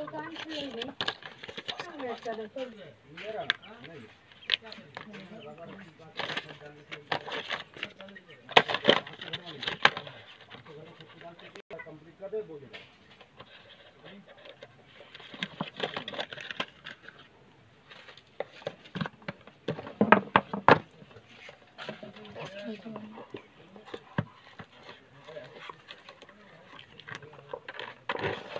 the country even. Complete कर दे बोलेगा Thank you.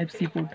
type c port